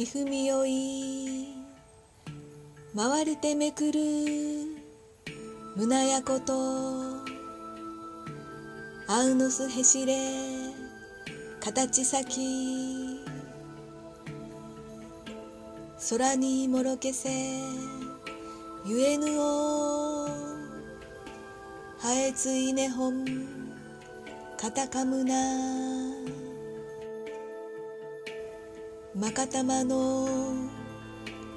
ひふみよい。回りてめくる。胸やこと。あうのすへしれ。形先。空にもろけせ。ゆえぬお。はえついねほんかたかむな。まかたまの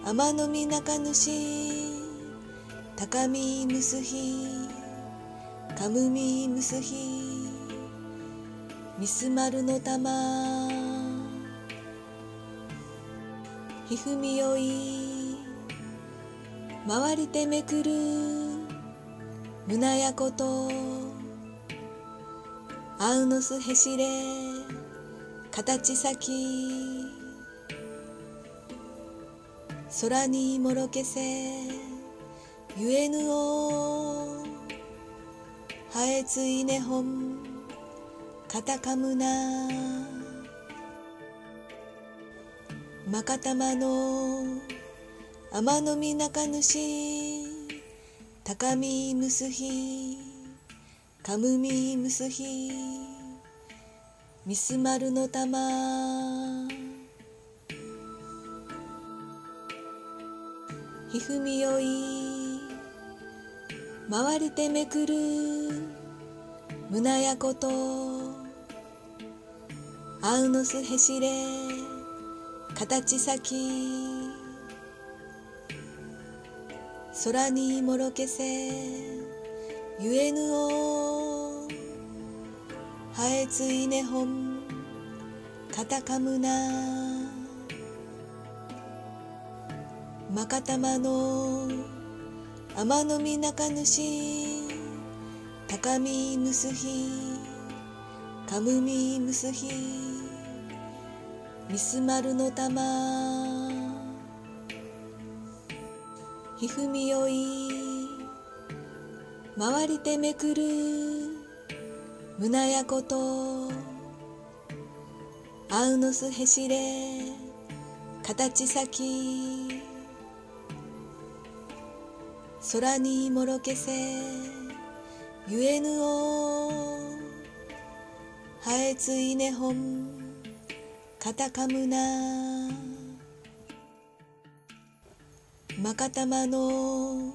天のみ中主高みむすひかむみむすひみすまるのたまひふみよい回りてめくる胸やことあうのすへしれ形先空にもろけせゆえぬおはえついねほんかたかむな。まかたまの天のみ中主高みむすひかむみむすひみすまるのたま。ひふみよい。回りてめくる。胸やこと。あうのすへしれ。形先。空にもろけせ。ゆえぬお。はえついねほん。かたかむな。まかたまの天のみ中主高みむすひかむみむすひみすまるのたまひふみよい回りてめくる胸やことあうのすへしれ形先。空にもろけせゆえぬおはえついねほんかたかむなまかたまの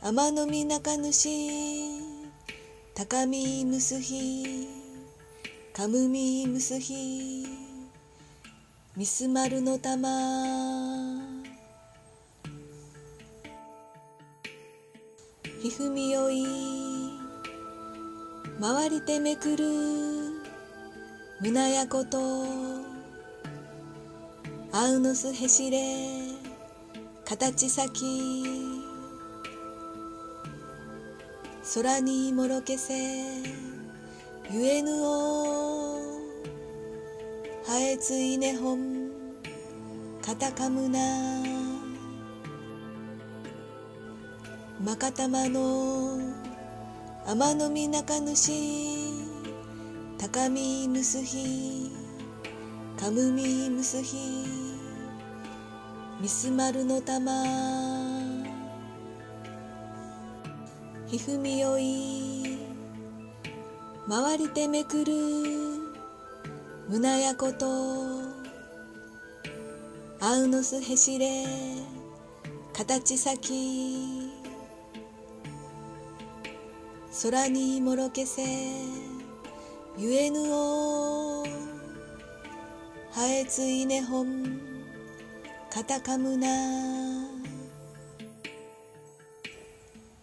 天のみ中主高みむすひかむみむすひみすまるのたま。ひふみよい。回りてめくる。胸やこと。あうのすへしれ。形先。空にもろけせ。ゆえぬお。はえついねほん。かたかむな。まかたまの天のみ中主高みむすひかむみむすひみすまるのたまひふみよい回りてめくる胸やことあうのすへしれ形先空にもろけせゆえぬおはえついねほんかたかむな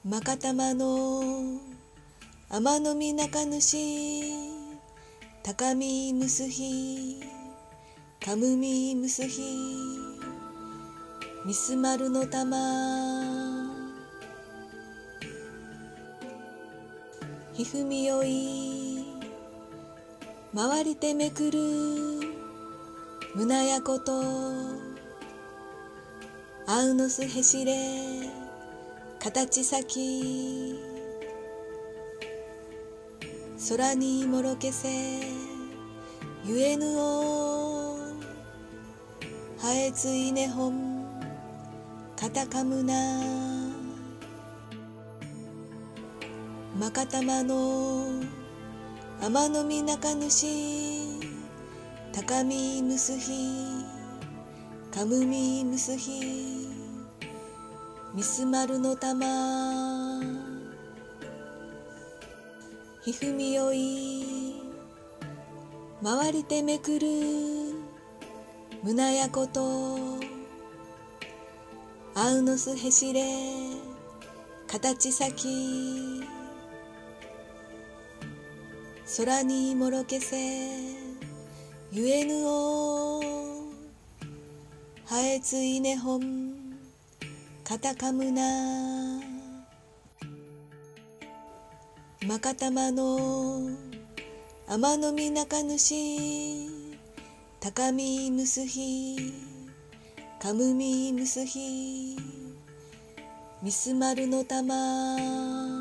まかたまの天のみ中主高みむすひかむみむすひみすまるのたまひふみよい。回りてめくる。胸やこと。あうのすへしれ。形先。空にもろけせ。ゆえぬお。ハエツイネホンカタカムナマカタマの天のみ中主高みむすひかむみむすひみすまるの玉ひふみよい回りてめくる胸やことあうのすへしれ形先空にもろけせゆえぬおはえついねほんかたかむな。まかたまの天のみ中主高みむすひかむみむすひみすまるの玉